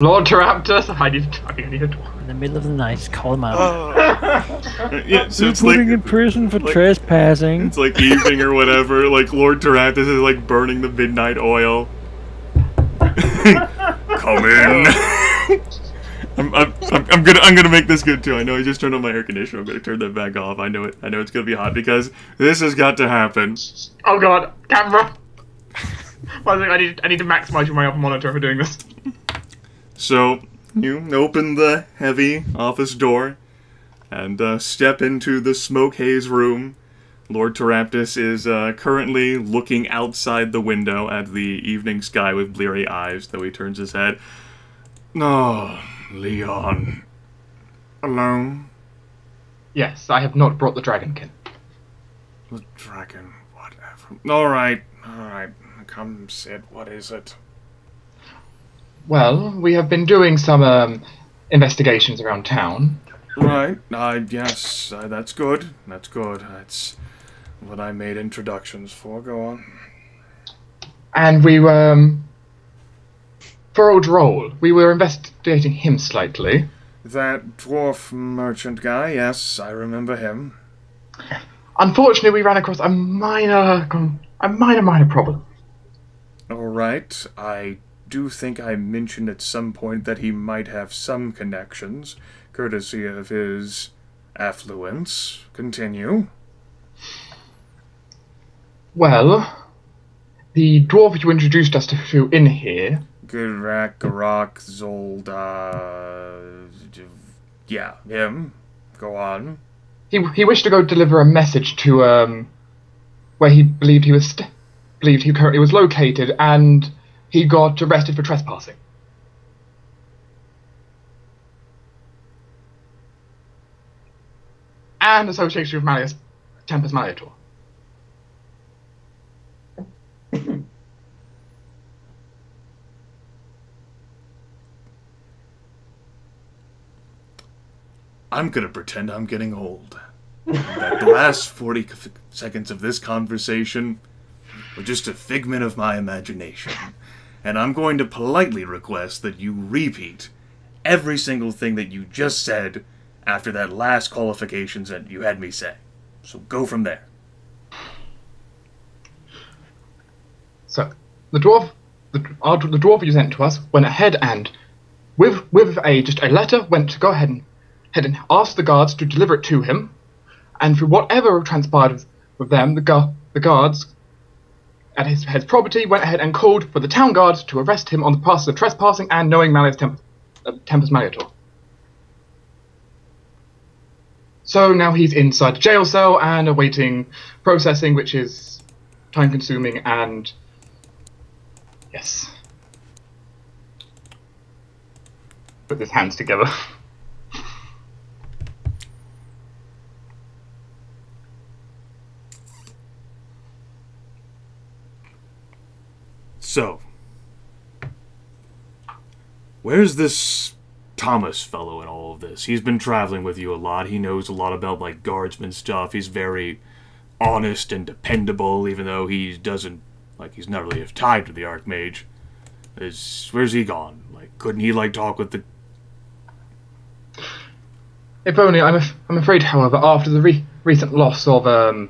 Lord Teraptus, I need, I think I need a. In the middle of the night, call him out. Uh, yeah, so You're it's like putting in prison for like- trespassing. it's like evening or whatever. Like Lord Tarathis is like burning the midnight oil. Come in. I'm, I'm, I'm, I'm gonna I'm gonna make this good too. I know I just turned on my air conditioner. I'm gonna turn that back off. I know it. I know it's gonna be hot because this has got to happen. Oh god, camera! One thing, I need, I need to maximize my monitor for doing this. So you open the heavy office door and uh, step into the smoke haze room. Lord Teraptus is uh, currently looking outside the window at the evening sky with bleary eyes, though he turns his head. Oh, Leon. Alone? Yes, I have not brought the dragonkin. The dragon, whatever. Alright, alright. Come sit. What is it? Well, we have been doing some um, investigations around town. Right. Uh, yes, uh, that's good. That's good. That's what I made introductions for. Go on. And we were. Um, for old Roll, we were investigating him slightly. That dwarf merchant guy, yes, I remember him. Unfortunately, we ran across a minor, a minor, minor problem. Alright, I do think I mentioned at some point that he might have some connections, courtesy of his affluence. Continue. Well, the dwarf you introduced us to in here, Garak, Garak, Zolda. Yeah, him. Go on. he he wished to go deliver a message to um, where he believed he was st- believed he currently was located, and he got arrested for trespassing. And association with Malleus Tempest Malleator. I'm gonna pretend I'm getting old. That the last 40 c- seconds of this conversation were just a figment of my imagination. And I'm going to politely request that you repeat every single thing that you just said after that last qualifications that you had me say. So go from there. So the dwarf, the, the dwarf you sent to us went ahead and, with with a just a letter, went to go ahead and ahead and asked the guards to deliver it to him, and through whatever transpired with, with them, the gu- the guards at his, his property went ahead and called for the town guards to arrest him on the process of trespassing and knowing Malleus Temp- uh, Tempest Malleator. So now he's inside the jail cell and awaiting processing, which is time consuming and Yes. Put his hands together. So, where's this Thomas fellow in all of this? He's been traveling with you a lot. He knows a lot about like guardsman stuff. He's very honest and dependable, even though he doesn't like he's not really tied to the Archmage. Is where's he gone? Like, couldn't he like talk with the? if only, I'm, af- I'm afraid, however, after the re- recent loss of um,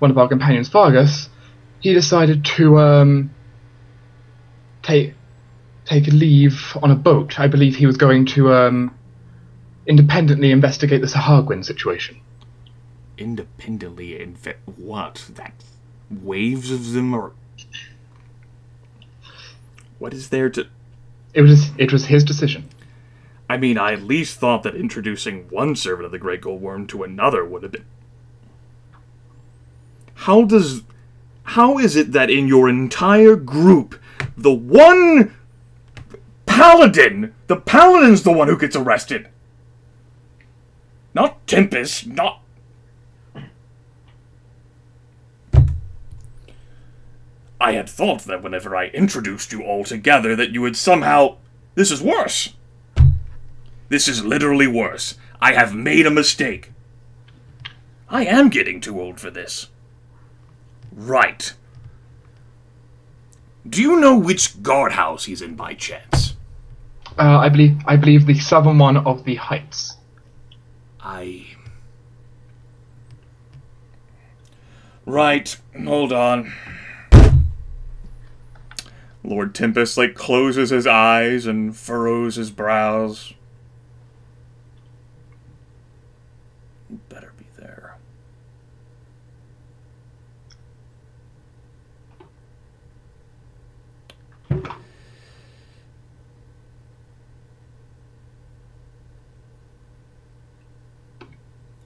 one of our companions, Vargas, he decided to um, take take leave on a boat. I believe he was going to um, independently investigate the Sahuagin situation. independently inve- what that waves of them or what is there to It was it was his decision. i mean i at least thought that introducing one servant of the great gold wyrm to another would have been how does how is it that in your entire group the one paladin the paladin's the one who gets arrested not tempest not I had thought that whenever I introduced you all together that you would somehow. This is worse. This is literally worse. I have made a mistake. I am getting too old for this. Right. Do you know which guardhouse he's in by chance? Uh, I believe I believe the southern one of the heights. I. Right, hold on. Lord Tempest like closes his eyes and furrows his brows. You better be there.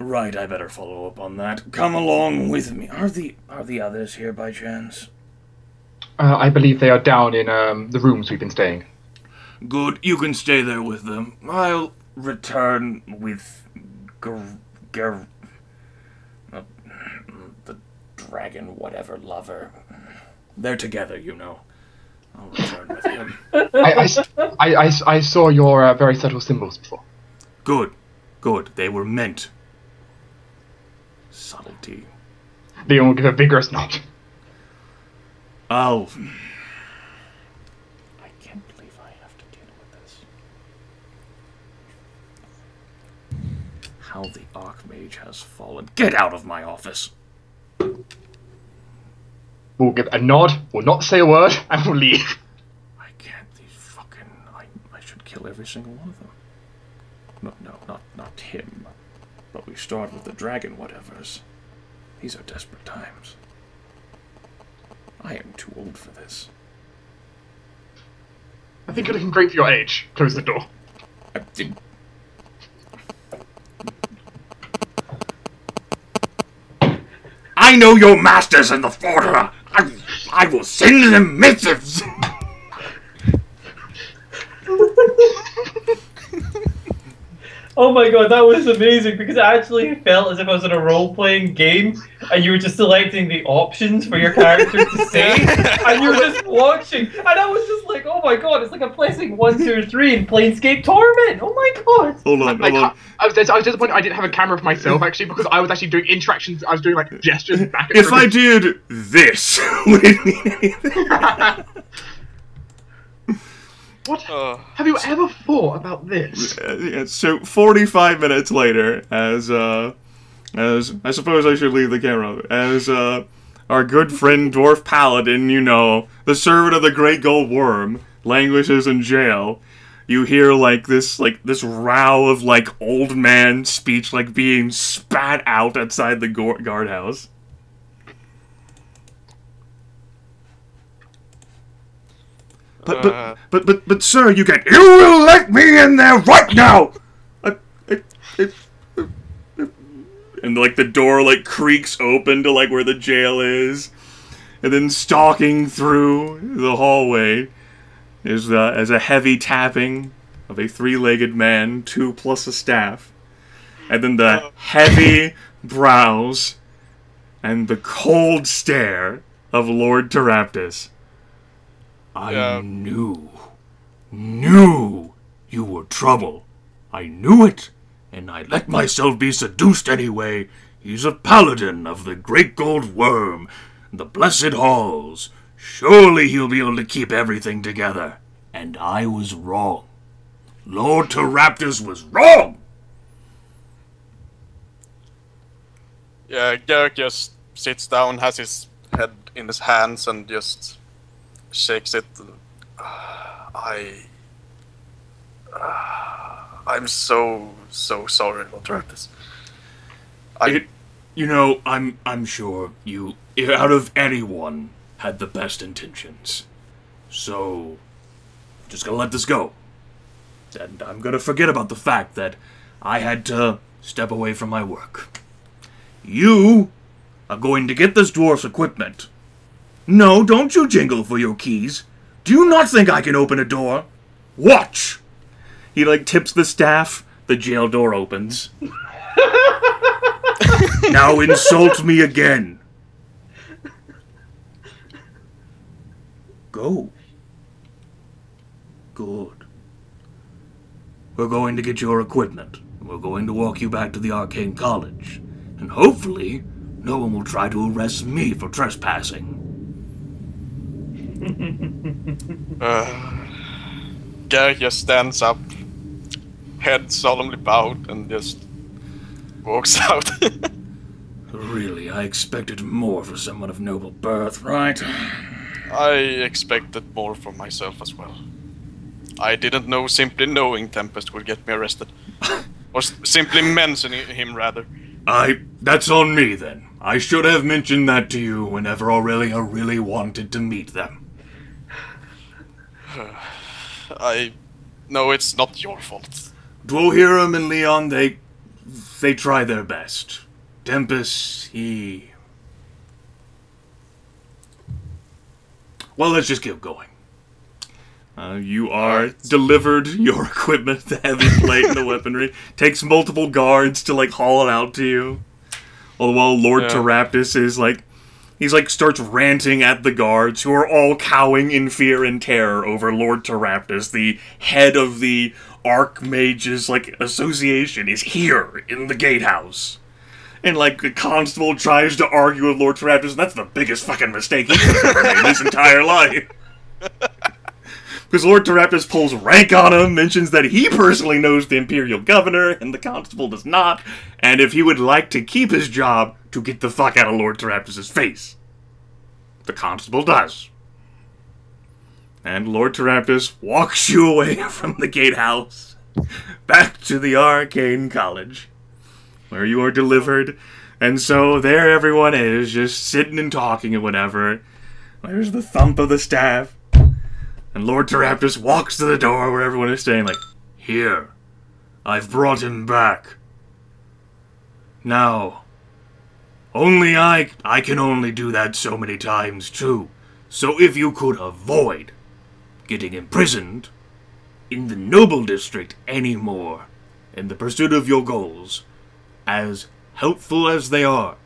Right, I better follow up on that. Come along with me. Are the are the others here by chance? Uh, I believe they are down in um, the rooms we've been staying. Good, you can stay there with them. I'll return with Ger, Ger, uh, the dragon, whatever lover. They're together, you know. I'll return with him. I, I I- I saw your uh, very subtle symbols before. Good, good. They were meant. Subtlety. Leon will give a vigorous nod. I'll. Oh. I can't believe I have to deal with this. How the Archmage has fallen. Get out of my office! We'll give a nod, we'll not say a word, and we'll leave. I can't. These fucking. I, I should kill every single one of them. No, no, not, not him. But we start with the dragon, whatevers. These are desperate times. I am too old for this. I think you're looking great for your age. Close the door. I did. I know your masters in the Forderer. I, I will send them missives. Oh my god, that was amazing because it actually felt as if I was in a role playing game and you were just selecting the options for your character to say and you were just watching. And I was just like, oh my god, it's like I'm pressing 1, 2, or 3 in Planescape Torment. Oh my god. Hold on, I, hold on. can't- I was, I was disappointed I didn't have a camera for myself actually because I was actually doing interactions. I was doing like gestures back and If I did this, would it mean anything? what Uh, have you ever thought about this? So 45 minutes later, as uh, as I suppose I should leave the camera, as uh, our good friend Dwarf Paladin, you know, the servant of the Great Gold Wyrm, languishes in jail. You hear like this, like this row of like old man speech, like being spat out outside the guardhouse. But, but, Uh. but, but, but, sir, you can. You will let me in there right now! I, I, I, and, like, the door, like, creaks open to, like, where the jail is. And then stalking through the hallway is, uh, as a heavy tapping of a three legged man, two plus a staff. And then the heavy brows and the cold stare of Lord Teraptus. I Yeah. knew, knew you were trouble. I knew it, and I let myself be seduced anyway. He's a paladin of the great gold wyrm, the blessed halls. Surely he'll be able to keep everything together. And I was wrong. Lord Teraptus was wrong! yeah, Garrick just sits down, has his head in his hands, and just shakes it. I. I'm so so sorry, Lord this. I It, you know, I'm I'm sure you, out of anyone, had the best intentions. So, just gonna let this go, and I'm gonna forget about the fact that I had to step away from my work. You are going to get this dwarf's equipment. No, don't you jingle for your keys. Do you not think I can open a door? Watch. He like tips the staff. The jail door opens. now insult me again. Go. Good. We're going to get your equipment. We're going to walk you back to the Arcane College. And hopefully, no one will try to arrest me for trespassing. Uh, Garrick just stands up, head solemnly bowed, and just walks out. Really, I expected more for someone of noble birth, right? I expected more from myself as well. I didn't know simply knowing Tempest would get me arrested. or s- simply mentioning him, rather. I. That's on me then. I should have mentioned that to you whenever Aurelia really wanted to meet them. I know it's not your fault. Dwohurim and Leon, they. they try their best. Tempest, he. Well, let's just keep going. Uh, you are Alright. delivered your equipment, the heavy plate and the weaponry. Takes multiple guards to like haul it out to you. All the while, Lord Yeah. Teraptus is like, he's like starts ranting at the guards who are all cowing in fear and terror over Lord Teraptus, the head of the Archmages like association, is here in the gatehouse. And like the constable tries to argue with Lord Teraptus, and that's the biggest fucking mistake he's ever made in his entire life. Because Lord Teraptus pulls rank on him, mentions that he personally knows the Imperial Governor, and the Constable does not, and if he would like to keep his job, to get the fuck out of Lord Teraptus' face. The Constable does. And Lord Teraptus walks you away from the gatehouse, back to the Arcane College, where you are delivered, and so there everyone is, just sitting and talking and whatever. There's the thump of the staff. And Lord Teraptus walks to the door where everyone is staying, like, Here, I've brought him back. Now, only I, I can only do that so many times, too. So if you could avoid getting imprisoned in the Noble District anymore in the pursuit of your goals, as helpful as they are,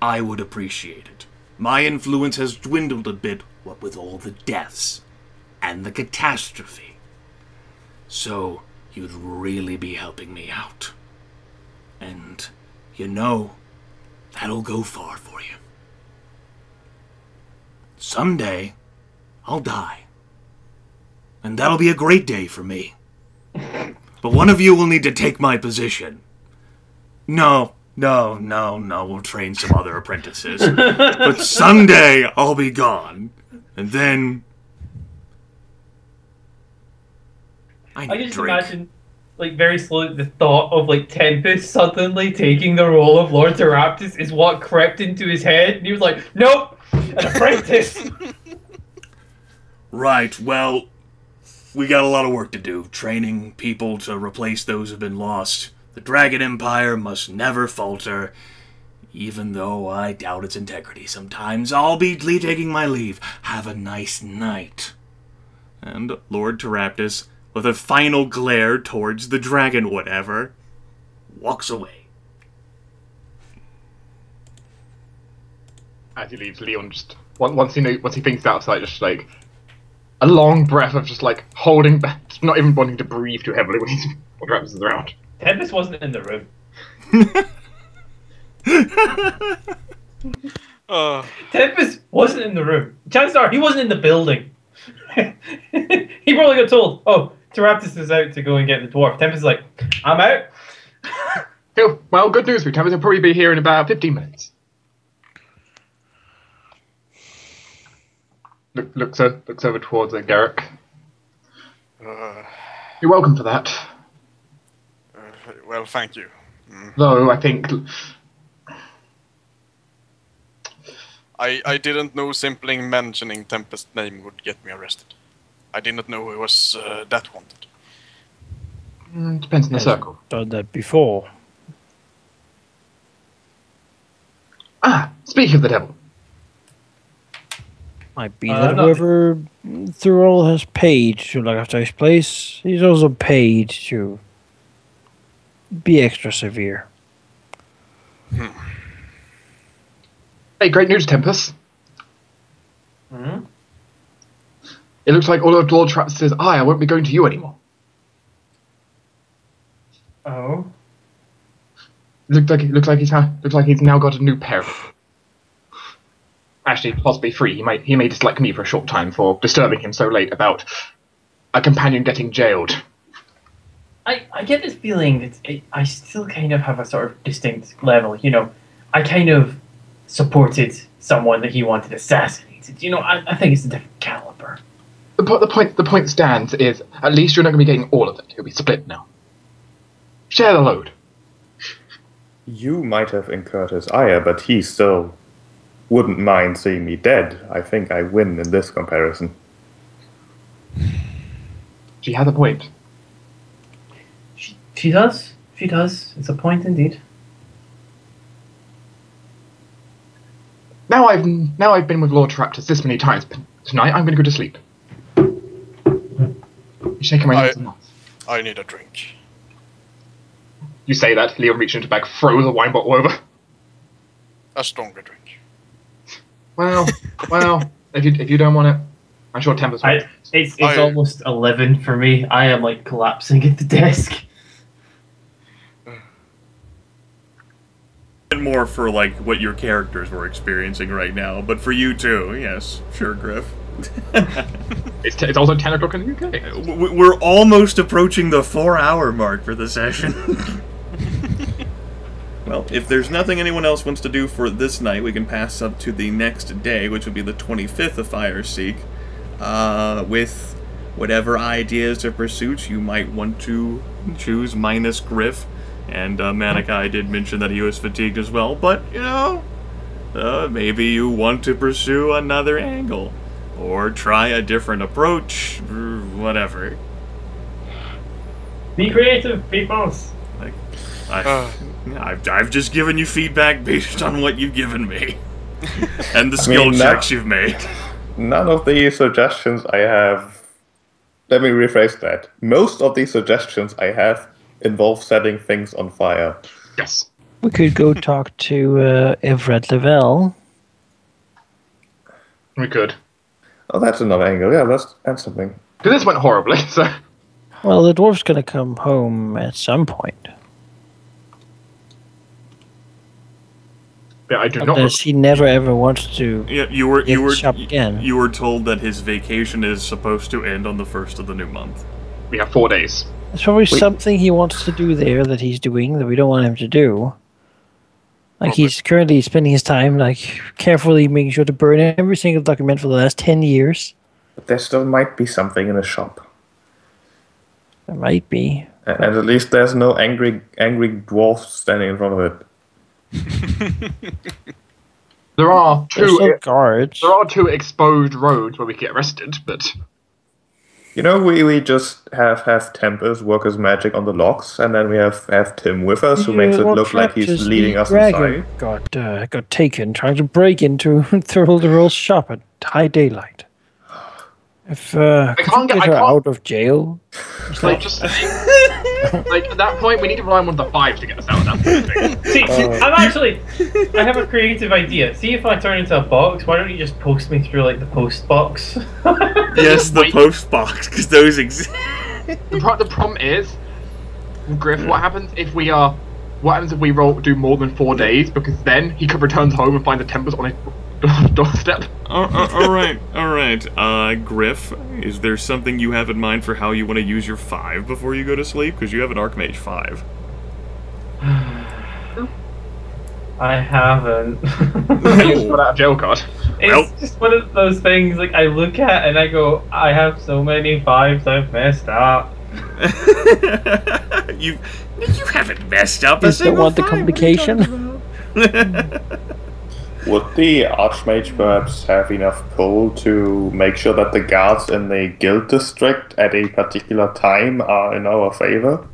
I would appreciate it. My influence has dwindled a bit, what with all the deaths and the catastrophe. So, you'd really be helping me out. And, you know, that'll go far for you. Someday, I'll die. And that'll be a great day for me. But one of you will need to take my position. No, no, no, no, we'll train some other apprentices. but someday I'll be gone. And then. I need I a just drink. imagine, like, very slowly, the thought of, like, Tempest suddenly taking the role of Lord Teraptus is what crept into his head, and he was like, nope, an apprentice! Right, well, we got a lot of work to do. Training people to replace those who've been lost. The Dragon Empire must never falter. Even though I doubt its integrity sometimes, I'll be taking my leave. Have a nice night. And Lord Teraptus, with a final glare towards the dragon whatever, walks away. As he leaves, Leon just once once he know, once he thinks outside, just like a long breath of just like holding back, not even wanting to breathe too heavily when he's when Raptors is around. Tempest wasn't in the room. Uh, Tempest wasn't in the room. Chances are he wasn't in the building. he probably got told, oh, Teraptus is out to go and get the dwarf. Tempest is like, I'm out. Hey, well, good news for you, Tempest. He'll probably be here in about fifteen minutes. Look, looks o- looks over towards uh, Garrick. uh, You're welcome for that. uh, well, thank you. Though I think I, I didn't know simply mentioning Tempest's name would get me arrested. I didn't know he was uh, that wanted. mm, depends on the Yes. circle. Done that before. Ah, speak of the devil, Might be Uh, that not- whoever threw all his paid to look after his place, he's also paid to be extra severe. hey, great news, Tempest. Hmm? It looks like all of Lord Trapp's eye. I won't be going to you anymore. Oh. Looks like it looks like he's ha- looks like he's now got a new pair. Actually, possibly free. He might he may dislike me for a short time for disturbing him so late about a companion getting jailed. I, I get this feeling that it, I still kind of have a sort of distinct level. You know, I kind of supported someone that he wanted assassinated. You know, I, I think it's a different caliber. The, po- the point the point stands is at least you're not going to be getting all of it. It'll be split now. Share the load. You might have incurred his ire, but he still wouldn't mind seeing me dead. I think I win in this comparison. She has a point. She, she does. She does. It's a point indeed. Now I've now I've been with Lord Raptors this many times. but Tonight I'm going to go to sleep. You're shaking my I- head. so. I need a drink. You say that. Leon reached into the bag, throws a wine bottle over. A stronger drink. Well, well, if you if you don't want it, I'm sure Tempest. will. I, it's it's I- almost eleven for me. I am like collapsing at the desk. And more for like what your characters were experiencing right now, but for you too, yes, sure, Gryph. It's, t- it's also ten o'clock in the UK. We're almost approaching the four-hour mark for the session. well, if there's nothing anyone else wants to do for this night, we can pass up to the next day, which would be the 25th of Fire Seek, uh, with whatever ideas or pursuits you might want to choose, minus Gryph. And uh, Manaki did mention that he was fatigued as well, but you know, uh, maybe you want to pursue another angle or try a different approach, whatever. Be creative, peoples. Like, I, Uh. I've, I've just given you feedback based on what you've given me and the skill mean, that- checks you've made. None of the suggestions I have. Let me rephrase that. Most of the suggestions I have involve setting things on fire. Yes. We could go talk to uh, Everett Lavelle. We could. Oh, that's another angle. Yeah, that's that's something. Because this went horribly, so. Well, the dwarf's gonna come home at some point. Yeah, I do not. Unless he never ever wants to. Yeah, you were you were shop again. you were told that his vacation is supposed to end on the first of the new month. We have four days. There's probably something he wants to do there that he's doing that we don't want him to do. Like he's currently spending his time like carefully making sure to burn every single document for the last ten years. But there still might be something in a shop. There might be. A- And at least there's no angry angry dwarf standing in front of it. There are There's two. still guards. There are two exposed roads where we get arrested, but You know, we, we just have have Tempest work his magic on the locks, and then we have have Tim with us, who makes it look like he's leading us dragon inside. Got uh, got taken trying to break into Thurl the Royal shop at high daylight. If uh, could you can't get- get I her can't- out of jail, like like, just like at that point we need to rely on one of the five to get us out. Of that See, Oh. I'm actually. I have a creative idea. See if I turn into a box. Why don't you just post me through like the post box? Yes, the Wait. post box because those exist. the, pro- the problem is, Gryph. What happens if we are? What happens if we roll do more than four days? Because then he could return home and find the tempers on his doorstep. all right, all right. Uh, Gryph, is there something you have in mind for how you want to use your five before you go to sleep? Because you have an Archmage five. I haven't. He's got out of jail card. It's Well- just one of those things like I look at and I go, I have so many fives I've messed up. you you haven't messed up a Is that single what the five. What are you complication? talking about? Would the Archmage perhaps have enough pull to make sure that the guards in the guild district at a particular time are in our favor?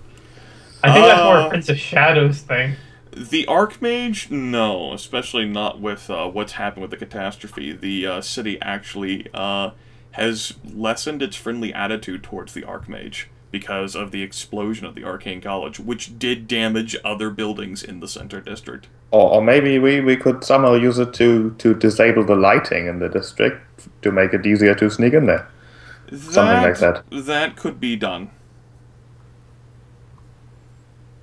I think that's more a Prince of Shadows thing. The Archmage, no, especially not with uh, what's happened with the catastrophe. The uh, city actually uh, has lessened its friendly attitude towards the Archmage because of the explosion of the Arcane College, which did damage other buildings in the center district. Or, or maybe we, we could somehow use it to, to disable the lighting in the district to make it easier to sneak in there. Something like that. That could be done.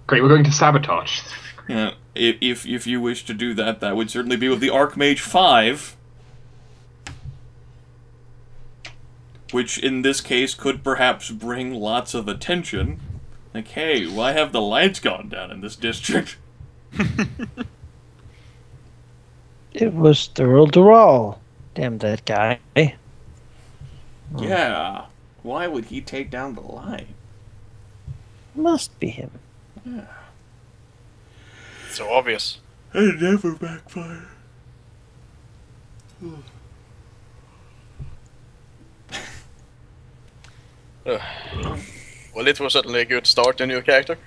Great, we're going to sabotage. Yeah, if, if if you wish to do that, that would certainly be with the Archmage five. Which in this case could perhaps bring lots of attention. Like, hey, why have the lights gone down in this district? It was Thurl Dural. Damn that guy. Yeah. Why would he take down the light? Must be him. Yeah. So obvious. It never backfire. Hmm. Well, it was certainly a good start in your character.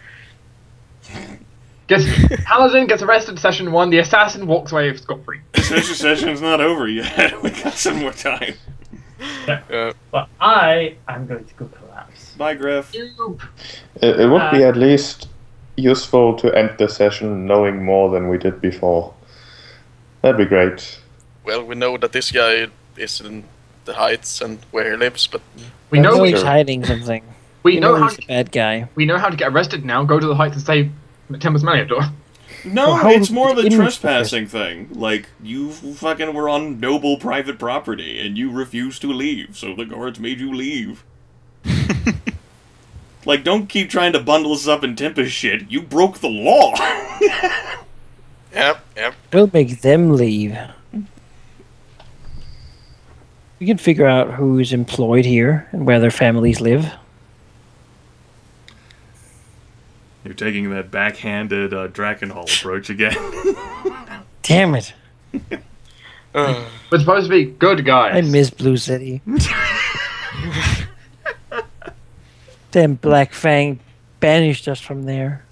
Gets Paladin gets arrested. Session one. The assassin walks away scot free. This session's not over yet. we got some more time. Uh, But I am going to go collapse. Bye, Gryph. It, it would be Uh, at least useful to end the session knowing more than we did before. That'd be great. well, we know that this guy is in the heights and where he lives, but We know know he's Sure. hiding something. we We know know how he's a bad guy. we know how to get arrested now. Go to the heights and save Tempest Malleator. No, Well, it's more of a trespassing thing. Like, you fucking were on noble private property and you refused to leave, so the guards made you leave. like, don't keep trying to bundle us up in Tempest shit. You broke the law. yep, yep. We'll make them leave. We can figure out who's employed here and where their families live. You're taking that backhanded uh, Drakkenhall approach again. Damn it. Uh, We're supposed to be good guys. I miss Blue City. Damn Black Fang banished us from there.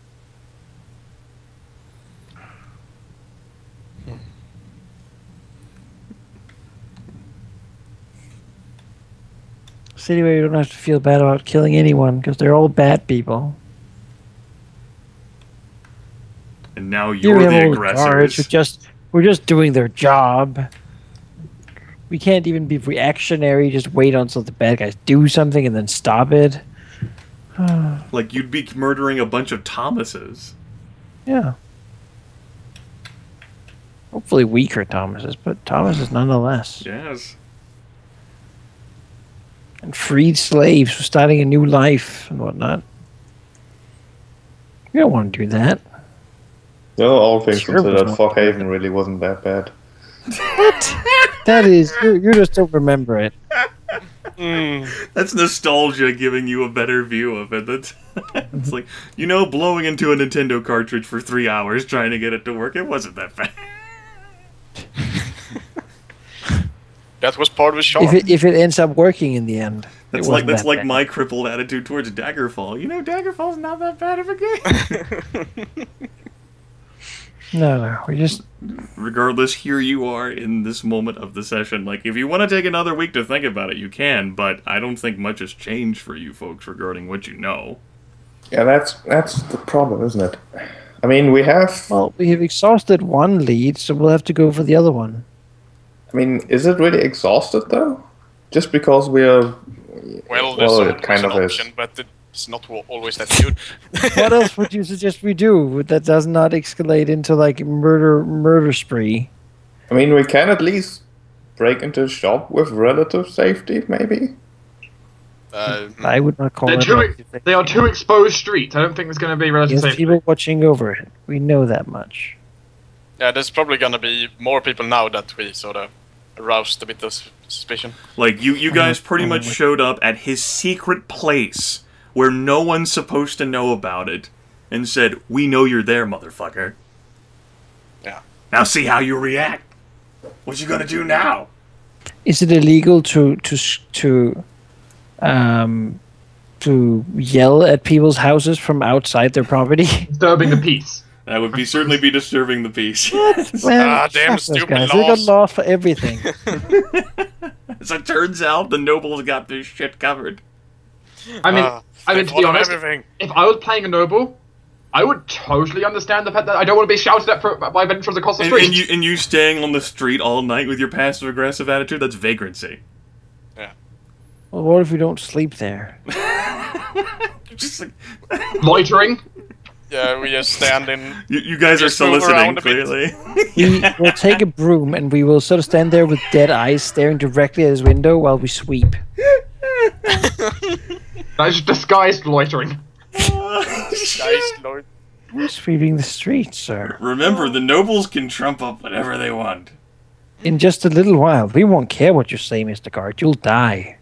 City where you don't have to feel bad about killing anyone because they're all bad people. and now you're we the guards who just we're just doing their job. We can't even be reactionary. Just wait until the bad guys do something and then stop it. Like, you'd be murdering a bunch of Thomases. Yeah. Hopefully weaker Thomases, but Thomases nonetheless. Yes. And freed slaves for starting a new life and whatnot. We don't want to do that. No, all things Sure was considered, not Foghaven really wasn't that bad. What? that is, you, you just don't remember it. mm, That's nostalgia giving you a better view of it. That's it's like you know, blowing into a Nintendo cartridge for three hours trying to get it to work. It wasn't that bad. That was part of the charm. If it, if it ends up working in the end. it That's like that's that like bad. my crippled attitude towards Daggerfall. You know, Daggerfall's not that bad of a game. No, no. We just Regardless, here you are in this moment of the session. Like, if you want to take another week to think about it, you can. But I don't think much has changed for you folks regarding what you know. Yeah, that's that's the problem, isn't it? I mean, we have. well, we have exhausted one lead, so we'll have to go for the other one. I mean, is it really exhausted though? Just because we're. well, there's well, it kind an of is. but it's not always that good. What else would you suggest we do that does not escalate into like murder murder spree? I mean, we can at least break into a shop with relative safety, maybe. Uh, I would not call They're it. two, they are two exposed streets. I don't think there's going to be relative There's safety. people watching over it. We know that much. yeah, there's probably gonna be more people now that we sort of aroused a bit of suspicion. Like you, you guys pretty much Mhm. showed up at his secret place where no one's supposed to know about it, and said, "We know you're there, motherfucker." Yeah. Now see how you react. What you gonna do now? Is it illegal to to to um to yell at people's houses from outside their property? Disturbing the peace. That would be certainly be disturbing the peace. Man, Ah, damn stupid guys. They got laws. laws for everything. As it turns out, the nobles got this shit covered. I mean, Ah, I mean to be honest, everything. if I was playing a noble, I would totally understand the fact that I don't want to be shouted at for, by adventurers across the And, street. and you and you staying on the street all night with your passive aggressive attitude—that's vagrancy. Yeah. Well, what if we don't sleep there? Just like Loitering. Yeah, we just stand in. you, you guys are Just move soliciting around a bit. clearly. We will take a broom and we will sort of stand there with dead eyes, staring directly at his window while we sweep. That is disguised loitering. Nice, Lord. Sweeping the streets, sir. Remember, the nobles can trump up whatever they want. In just a little while, we won't care what you say, Mr. Guard. You'll die.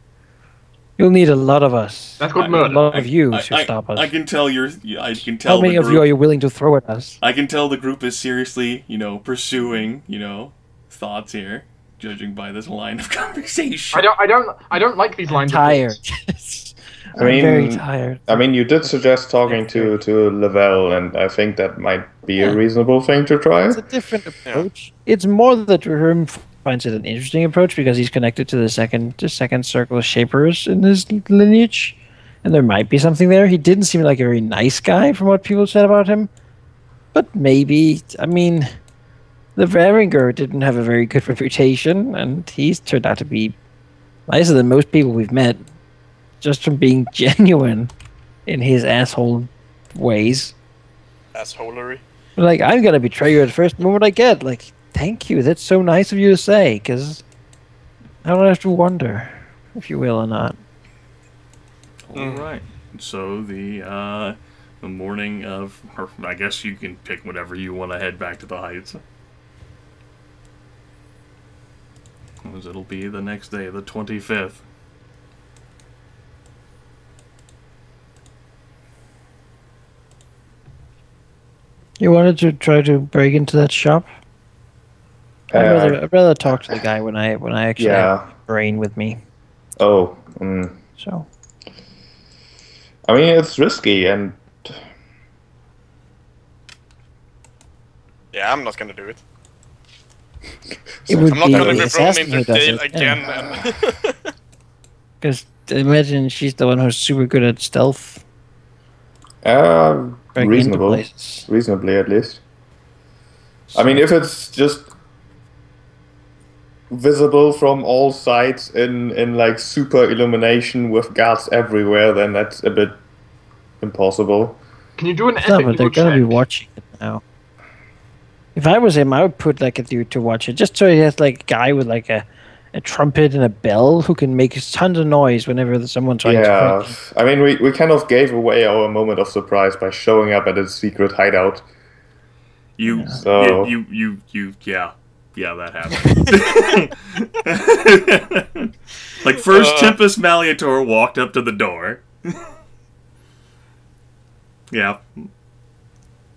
You'll need a lot of us. That's called A lot of you I, to I- stop us. I can tell you're. I can tell. How many the of you are you willing to throw at us? I can tell the group is seriously, you know, pursuing, you know, thoughts here, judging by this line of conversation. I don't. I don't. I don't like these lines. of Tired. thoughts. I'm mean- very tired. I mean, you did suggest talking to to Lavelle, and I think that might be a reasonable thing to try. It's a different approach. It's more that Herm finds it an interesting approach because he's connected to the second the second circle of shapers in his lineage, and there might be something there. He didn't seem like a very nice guy from what people said about him, but maybe I mean, the Varinger didn't have a very good reputation, and he's turned out to be nicer than most people we've met, just from being genuine in his asshole ways. Assholery. Like, I'm gonna betray you at the first moment I get. Like, thank you. That's so nice of you to say, because I don't have to wonder if you will or not. All right. So the uh, the morning of, or I guess you can pick whatever you want to head back to the heights. Because it'll be the next day, the twenty fifth. You wanted to try to break into that shop? I'd, rather, I'd rather talk to the guy when I when I actually Yeah. have brain with me. Oh, mm. So I mean, it's risky, and Yeah, I'm not gonna do it. it would I'm not be gonna be thrown assassin into does jail it. again. And Because imagine she's the one who's super good at stealth, uh, reasonable, reasonably at least. I mean, if it's just visible from all sides in in like super illumination with guards everywhere, then that's a bit impossible. Can you do an No, epic but they're little gonna be watching it now. If I was him, I would put like a dude to watch it, just so he has like a guy with like a, a trumpet and a bell who can make tons of noise whenever someone's trying Yeah, to. I mean, we, we kind of gave away our moment of surprise by showing up at a secret hideout. You, So- you, you, you, you, yeah, yeah, that happened. like first, Uh. Tempest Malleator walked up to the door. yeah,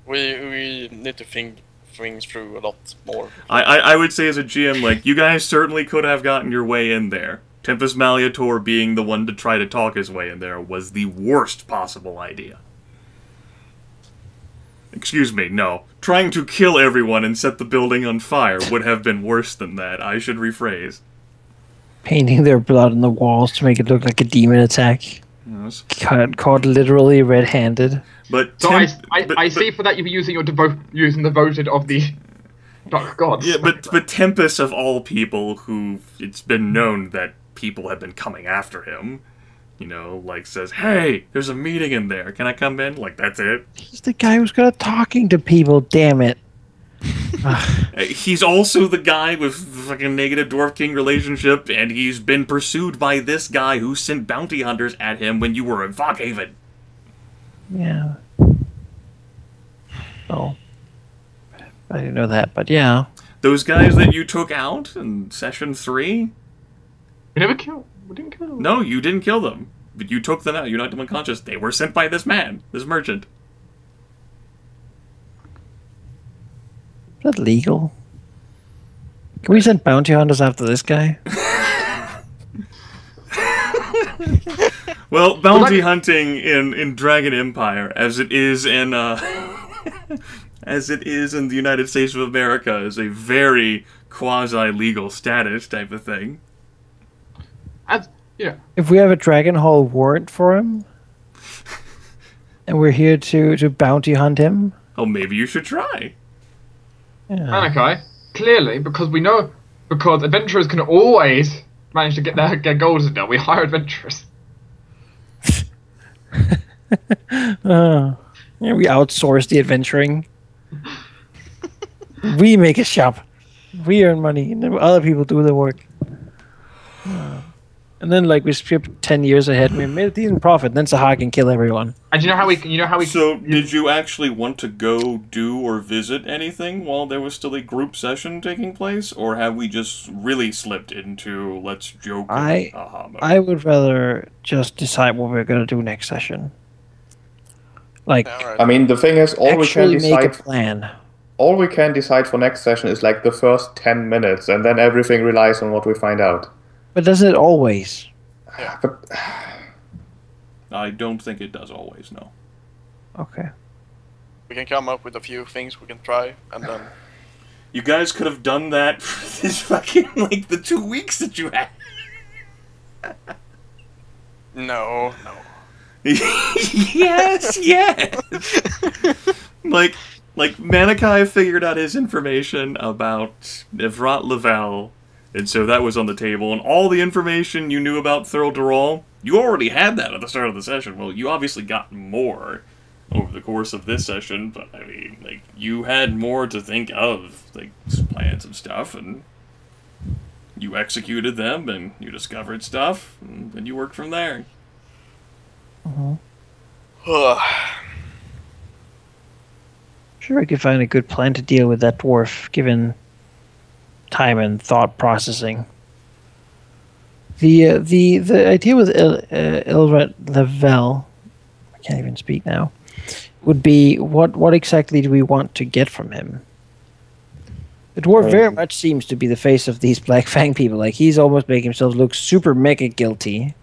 we we need to think things through a lot more. I, I, I would say as a GM, like you guys certainly could have gotten your way in there. Tempest Malleator being the one to try to talk his way in there was the worst possible idea. Excuse me, no. Trying to kill everyone and set the building on fire would have been worse than that. I should rephrase. painting their blood on the walls to make it look like a demon attack. Yes. Caught, caught literally red-handed. But, So I, I, but- I but- see for that you'll be using your devo- using the voted of the dark gods. Yeah, but but Tempest of all people, who it's been known that people have been coming after him, you know, like says, "Hey, there's a meeting in there. Can I come in?" Like that's it. He's the guy who's good at talking to people. Damn it! He's also the guy with the fucking negative dwarf king relationship, and he's been pursued by this guy who sent bounty hunters at him when you were in Foghaven. Yeah. Oh. I didn't know that, but yeah. Those guys that you took out in session three? We never killed. We didn't kill them. No, you didn't kill them, but you took them out. You knocked them unconscious. They were sent by this man, this merchant. Is that legal? Can we send bounty hunters after this guy? Well, bounty like- hunting in, in Dragon Empire, as it is in uh, as it is in the United States of America, is a very quasi legal status type of thing. As yeah, If we have a Dragon Hall warrant for him, and we're here to, to bounty hunt him, Oh, maybe you should try. yeah. Anakai, clearly because we know because adventurers can always manage to get their get goals done. We hire adventurers. Uh, yeah, we outsource the adventuring. we make a shop. We earn money, and other people do the work. And then like we skip ten years ahead, we made a decent profit. And then Sahar can kill everyone. And you know how we you know how we So, did you actually want to go do or visit anything while there was still a group session taking place, or have we just really slipped into let's joke? and I- aha mode? I would rather just decide what we're gonna do next session. Like I mean, the thing is, all we can actually make a plan. all we can decide for next session is like the first ten minutes, and then everything relies on what we find out. But doesn't it always? But I don't think it does always. No. Okay. We can come up with a few things we can try, and then You guys could have done that for this fucking like the two weeks that you had. no, no. yes, yes. like, like Manaki figured out his information about Evrat Lavelle, and so that was on the table. And all the information you knew about Thurl Dural, you already had that at the start of the session. Well, you obviously got more over the course of this session, but I mean, like, you had more to think of, like plans and stuff, and you executed them, and you discovered stuff, and then you worked from there. Uh huh. Sure, I could find a good plan to deal with that dwarf, given time and thought processing. The uh, the the idea with Il, uh, Ilret Lavelle, I can't even speak now, would be what what exactly do we want to get from him? The dwarf very much seems to be the face of these Black Fang people. Like he's almost making himself look super mega guilty,